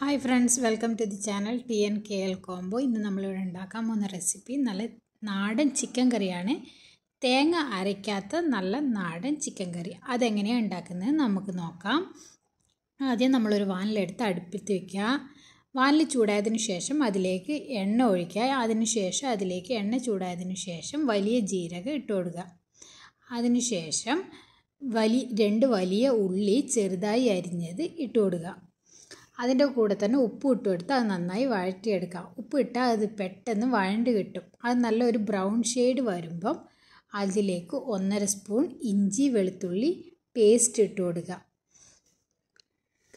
Hi friends welcome to the channel T N K L combo ഇന്ന് നമ്മളിവിടെ ഉണ്ടാക്കാൻ പോകുന്ന റെസിപ്പി നല്ല നാടൻ ചിക്കൻ കറിയാണ്. തേങ്ങ അരയ്ക്കാത്ത നല്ല നാടൻ ചിക്കൻ കറി. അതെങ്ങനെയാണ് ഉണ്ടാക്കുന്നത് നമുക്ക് നോക്കാം. ആദ്യം നമ്മളൊരു വാനിലെടുത്ത് അടുപ്പിത്ത് വയ്ക്കുക വാനിൽ ചൂടായതിന് ശേഷം അതിലേക്ക് എണ്ണ ഒഴിക്കുക. അതിന് ശേഷം അതിലേക്ക് എണ്ണ ചൂടായതിന് ശേഷം വലിയ ജീരകം ഇട്ട് കൊടുക്കുക. അതിനുശേഷം വലി രണ്ട് വലിയ ഉള്ളി ചെറുതായി അരിഞ്ഞത് ഇട്ട് കൊടുക്കുക. അതിന്റെ കൂടെ തന്നെ ഉപ്പ് ഇട്ട് കൊടുത്ത് അത് നന്നായി വഴറ്റിയെടുക്കാം. ഉപ്പ് ഇട്ടാൽ അത് പെട്ടെന്ന് വഴണ്ട് കിട്ടും. അത് നല്ലൊരു ബ്രൗൺ ഷെയ്ഡ് വരുമ്പം അതിലേക്ക് ഒന്നര സ്പൂൺ ഇഞ്ചി വെളുത്തുള്ളി പേസ്റ്റ് ഇട്ട് കൊടുക്കുക.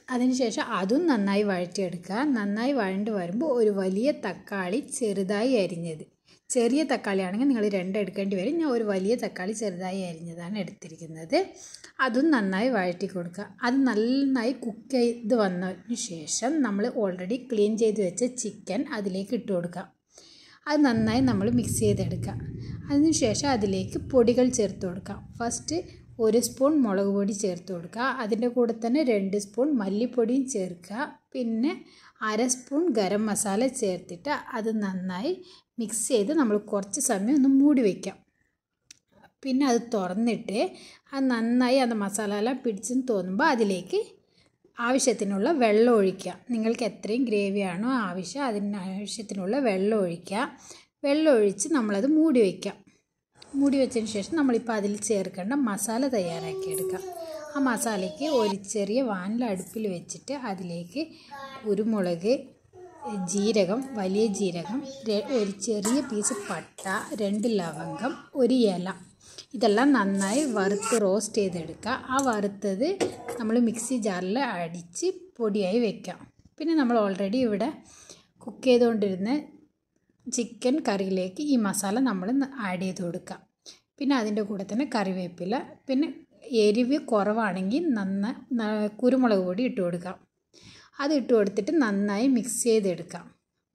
അതിനുശേഷം അതും നന്നായി വഴറ്റിയെടുക്കുക. നന്നായി വഴണ്ട് വരുമ്പോൾ ഒരു വലിയ തക്കാളി ചെറുതായി അരിഞ്ഞത്. ചെറിയ തക്കാളി ആണെങ്കിൽ നിങ്ങൾ രണ്ട് എടുക്കേണ്ടി വരും. ഞാൻ ഒരു വലിയ തക്കാളി ചെറുതായി അരിഞ്ഞതാണ് എടുത്തിരിക്കുന്നത്. അതും നന്നായി വഴറ്റി കൊടുക്കുക. അത് നന്നായി കുക്ക് ചെയ്ത് വന്നതിന് ശേഷം നമ്മൾ ഓൾറെഡി ക്ലീൻ ചെയ്ത് വെച്ച ചിക്കൻ അതിലേക്ക് ഇട്ട് കൊടുക്കുക. അത് നന്നായി നമ്മൾ മിക്സ് ചെയ്തെടുക്കുക. അതിനുശേഷം അതിലേക്ക് പൊടികൾ ചേർത്ത് കൊടുക്കുക. ഫസ്റ്റ് ഒരു സ്പൂൺ മുളക് പൊടി ചേർത്ത് കൊടുക്കുക. അതിന്റെ കൂടെ തന്നെ രണ്ട് സ്പൂൺ മല്ലിപ്പൊടിയും ചേർക്കുക. പിന്നെ അര സ്പൂൺ ഗരം മസാല ചേർത്തിട്ട് അത് നന്നായി മിക്സ് ചെയ്ത് നമ്മൾ കുറച്ച് സമയം ഒന്ന് മൂടി വയ്ക്കാം പിന്നെ അത് തുറന്നിട്ട് അത് നന്നായി അത് മസാല എല്ലാം പിടിച്ചെന്ന് തോന്നുമ്പോൾ അതിലേക്ക് ആവശ്യത്തിനുള്ള വെള്ളം ഒഴിക്കുക നിങ്ങൾക്ക് എത്രയും ഗ്രേവിയാണോ ആവശ്യം അതിന് ആവശ്യത്തിനുള്ള വെള്ളം ഒഴിക്കുക വെള്ളം ഒഴിച്ച് നമ്മളത് മൂടി വയ്ക്കാം മൂടി വെച്ചതിന് ശേഷം നമ്മളിപ്പോൾ അതിൽ ചേർക്കേണ്ട മസാല തയ്യാറാക്കി എടുക്കാം. ആ മസാലയ്ക്ക് ഒരു ചെറിയ വാനില അടുപ്പിൽ വെച്ചിട്ട് അതിലേക്ക് കുരുമുളക് ജീരകം വലിയ ജീരകം ഒരു ചെറിയ പീസ് പട്ട രണ്ട് ലവംഗം ഒരു ഇല. ഇതെല്ലാം നന്നായി വറുത്ത് റോസ്റ്റ് ചെയ്തെടുക്കുക. ആ വറുത്തത് നമ്മൾ മിക്സി ജാറിൽ അടിച്ച് പൊടിയായി വെക്കാം പിന്നെ നമ്മൾ ഓൾറെഡി ഇവിടെ കുക്ക് ചെയ്തുകൊണ്ടിരുന്ന ചിക്കൻ കറിയിലേക്ക് ഈ മസാല നമ്മൾ ആഡ് ചെയ്ത് കൊടുക്കാം പിന്നെ അതിന്റെ കൂടെ തന്നെ കറിവേപ്പില. പിന്നെ എരിവ് കുറവാണെങ്കിൽ നന്ന കുരുമുളക് പൊടി ഇട്ട് കൊടുക്കാം അത് ഇട്ട് കൊടുത്തിട്ട് നന്നായി മിക്സ് ചെയ്തെടുക്കാം.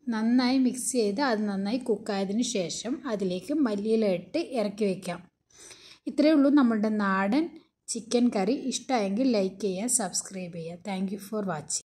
നന്നായി മിക്സ് ചെയ്ത് അത് നന്നായി കുക്കായതിന് ശേഷം അതിലേക്ക് മല്ലിയില ഇട്ട് ഇറക്കി വയ്ക്കാം ഇത്രയേ ഉള്ളൂ നമ്മുടെ നാടൻ ചിക്കൻ കറി. ഇഷ്ടമായെങ്കിൽ ലൈക്ക് ചെയ്യുക സബ്സ്ക്രൈബ് ചെയ്യുക. Thank for watching